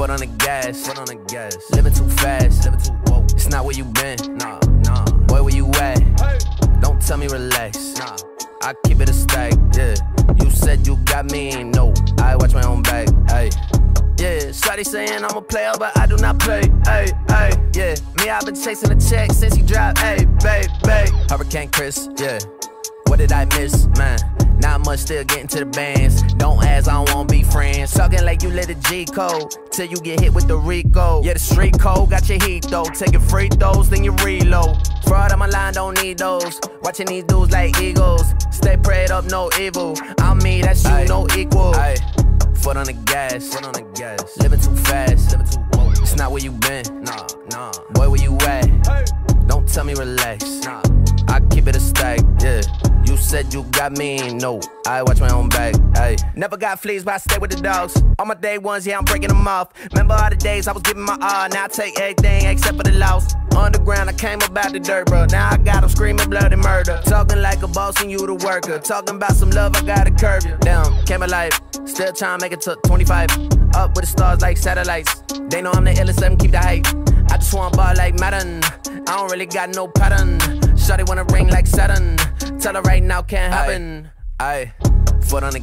Foot on the gas, foot on the gas. Living too fast, living too. It's not where you been, nah, nah. Boy, where you at? Don't tell me relax, nah. I keep it a stack, yeah. You said you got me, no. I watch my own back, hey. Yeah, Shotty saying I'm a player, but I do not play. Hey, hey, yeah. Me, I've been chasing the check since he dropped. Hey, babe, babe. Hurricane Chris, yeah. What did I miss, man? Not much, still getting to the bands. Don't ask, I don't wanna be friends. Talking like you lit a G code till you get hit with the RICO. Yeah, the street code got your heat though. Taking free throws, then you reload. Fraud on my line, don't need those. Watching these dudes like eagles. Stay prayed up, no evil. I'm me, that's you, Aye. no equal. Aye. Foot on the gas, Foot on the gas. living too fast. Living too. It's not where you been, Nah, nah. boy. Where you at? Don't tell me relax. Nah. Said you got me, no. I watch my own back, ayy. Never got fleas, but I stay with the dogs. All my day ones, yeah, I'm breaking them off. Remember all the days I was giving my all, now I take everything except for the loss. Underground, I came about the dirt, bro. Now I got them screaming bloody murder. Talking like a boss and you the worker. Talking about some love, I gotta curve you. Damn, came alive. Still trying to make it to 25. Up with the stars like satellites. They know I'm the illest, let keep the hype. I just want ball like Madden. I don't really got no pattern. Shawty wanna ring like Saturn. Tell her right now can't happen. Aye, foot on the